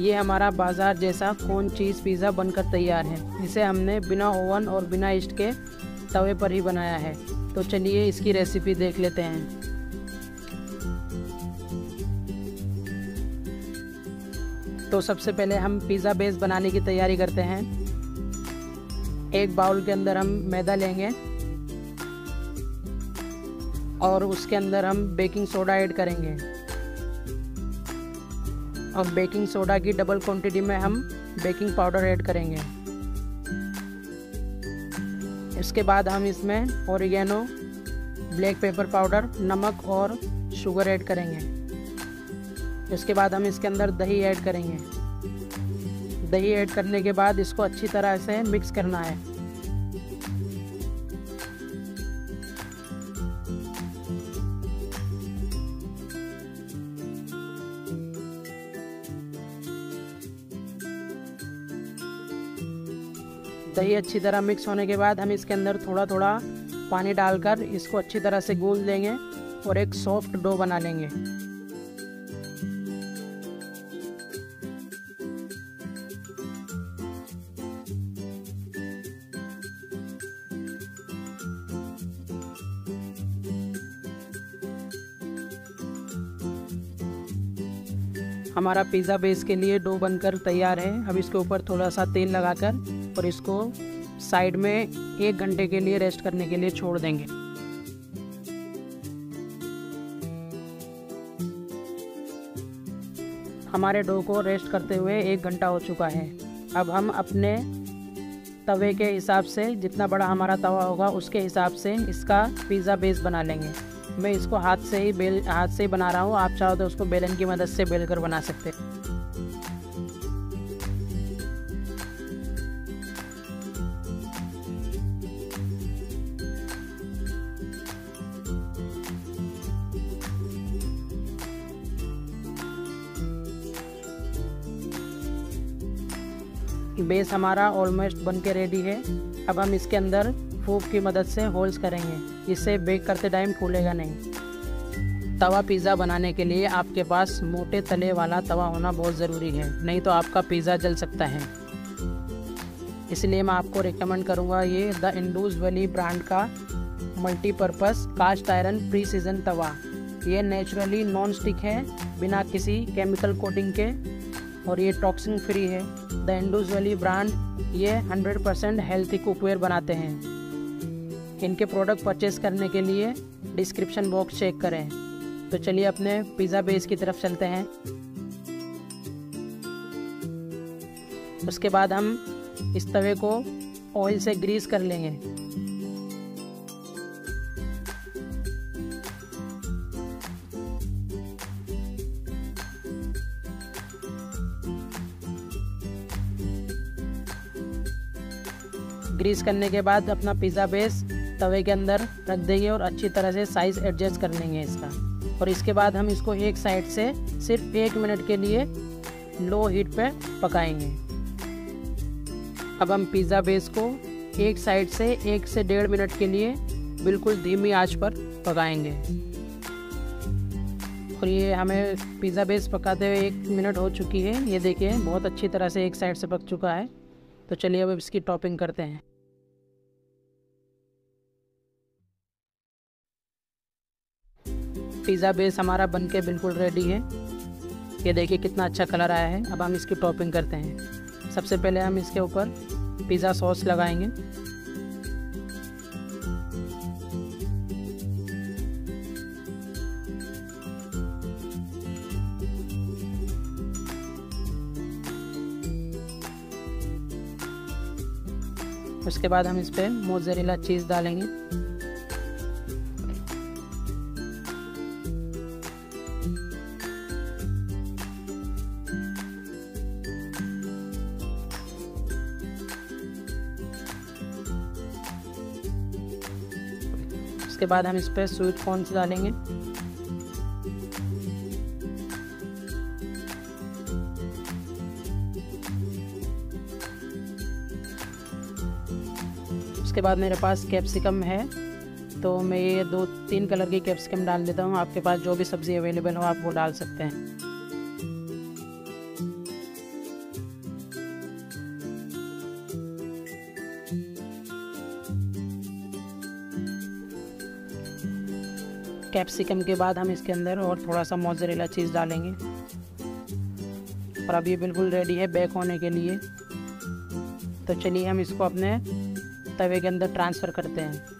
ये हमारा बाज़ार जैसा कौन चीज़ पिज़्ज़ा बनकर तैयार है। इसे हमने बिना ओवन और बिना ईस्ट के तवे पर ही बनाया है। तो चलिए इसकी रेसिपी देख लेते हैं। तो सबसे पहले हम पिज़्ज़ा बेस बनाने की तैयारी करते हैं। एक बाउल के अंदर हम मैदा लेंगे। और उसके अंदर हम बेकिंग सोडा ऐड करेंगे। और बेकिंग सोडा की डबल क्वांटिटी में हम बेकिंग पाउडर ऐड करेंगे। इसके बाद हम इसमें ओरिगेनो ब्लैक पेपर पाउडर नमक और शुगर ऐड करेंगे। इसके बाद हम इसके अंदर दही ऐड करेंगे। दही ऐड करने के बाद इसको अच्छी तरह से मिक्स करना है। दही अच्छी तरह मिक्स होने के बाद हम इसके अंदर थोड़ा थोड़ा पानी डालकर इसको अच्छी तरह से गूंद लेंगे और एक सॉफ्ट डो बना लेंगे। हमारा पिज़्ज़ा बेस के लिए डो बनकर तैयार है। अब इसके ऊपर थोड़ा सा तेल लगाकर और इसको साइड में एक घंटे के लिए रेस्ट करने के लिए छोड़ देंगे। हमारे डो को रेस्ट करते हुए एक घंटा हो चुका है। अब हम अपने तवे के हिसाब से जितना बड़ा हमारा तवा होगा, उसके हिसाब से इसका पिज़्ज़ा बेस बना लेंगे। मैं इसको हाथ से ही बेल, हाथ से ही बना रहा हूँ। आप चाहो तो उसको बेलन की मदद से बेल कर बना सकते बेस हमारा ऑलमोस्ट बन के रेडी है। अब हम इसके अंदर फूक की मदद से होल्स करेंगे इससे बेक करते टाइम फूलेगा नहीं। तवा पिज़्ज़ा बनाने के लिए आपके पास मोटे तले वाला तवा होना बहुत ज़रूरी है, नहीं तो आपका पिज़्ज़ा जल सकता है। इसलिए मैं आपको रिकमेंड करूँगा ये द इंडूज वैली ब्रांड का multipurpose cast iron pre season तवा। ये नेचुरली नॉन स्टिक है, बिना किसी केमिकल कोटिंग के, और ये टॉक्सिन फ्री है। द वैली ब्रांड ये 100% परसेंट हेल्थी कुकवेयर बनाते हैं। इनके प्रोडक्ट परचेस करने के लिए डिस्क्रिप्शन बॉक्स चेक करें। तो चलिए अपने पिज़्ज़ा बेस की तरफ़ चलते हैं। उसके बाद हम इस तवे को ऑयल से ग्रीस कर लेंगे। ग्रीस करने के बाद अपना पिज़्ज़ा बेस तवे के अंदर रख देंगे और अच्छी तरह से साइज़ एडजस्ट कर लेंगे इसका। और इसके बाद हम इसको एक साइड से सिर्फ़ एक मिनट के लिए लो हीट पे पकाएँगे। अब हम पिज़्ज़ा बेस को एक साइड से एक से डेढ़ मिनट के लिए बिल्कुल धीमी आँच पर पकाएँगे। और ये हमें पिज़्ज़ा बेस पकाते हुए एक मिनट हो चुकी है। ये देखिए, बहुत अच्छी तरह से एक साइड से पक चुका है। तो चलिए अब इसकी टॉपिंग करते हैं। पिज़्ज़ा बेस हमारा बन के बिल्कुल रेडी है। ये देखिए कितना अच्छा कलर आया है। अब हम इसकी टॉपिंग करते हैं। सबसे पहले हम इसके ऊपर पिज़्ज़ा सॉस लगाएँगे। उसके बाद हम इस पर मोजरेला चीज़ डालेंगे। उसके बाद हम इस पर स्वीट कॉर्न डालेंगे। उसके बाद मेरे पास कैप्सिकम है तो मैं ये दो तीन कलर की कैप्सिकम डाल देता हूँ। आपके पास जो भी सब्ज़ी अवेलेबल हो, आप वो डाल सकते हैं। कैप्सिकम के बाद हम इसके अंदर और थोड़ा सा मोजरेला चीज़ डालेंगे। और अब ये बिल्कुल रेडी है बेक होने के लिए। तो चलिए हम इसको अपने तवे के अंदर ट्रांसफ़र करते हैं।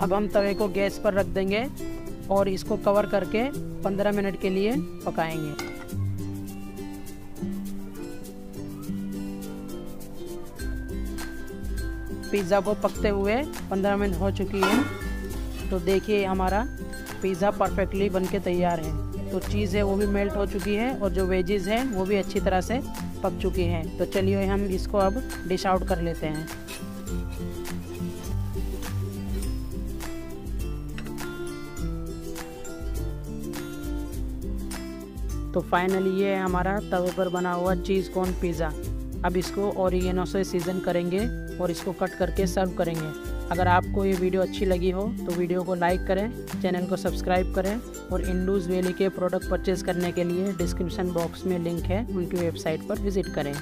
अब हम तवे को गैस पर रख देंगे। और इसको कवर करके 15 मिनट के लिए पकाएँगे। पिज़्ज़ा को पकते हुए 15 मिनट हो चुकी है। तो देखिए हमारा पिज़्ज़ा परफेक्टली बन के तैयार है। तो चीज़ है वो भी मेल्ट हो चुकी है और जो वेजेस हैं वो भी अच्छी तरह से पक चुकी हैं। तो चलिए हम इसको अब डिश आउट कर लेते हैं। तो फाइनली ये है हमारा तवे पर बना हुआ चीज़ कॉर्न पिज़्ज़ा अब इसको ओरिगेनो से सीज़न करेंगे और इसको कट करके सर्व करेंगे। अगर आपको ये वीडियो अच्छी लगी हो तो वीडियो को लाइक करें चैनल को सब्सक्राइब करें और इंडूज़ वैली के प्रोडक्ट परचेज़ करने के लिए डिस्क्रिप्शन बॉक्स में लिंक है, उनकी वेबसाइट पर विज़िट करें।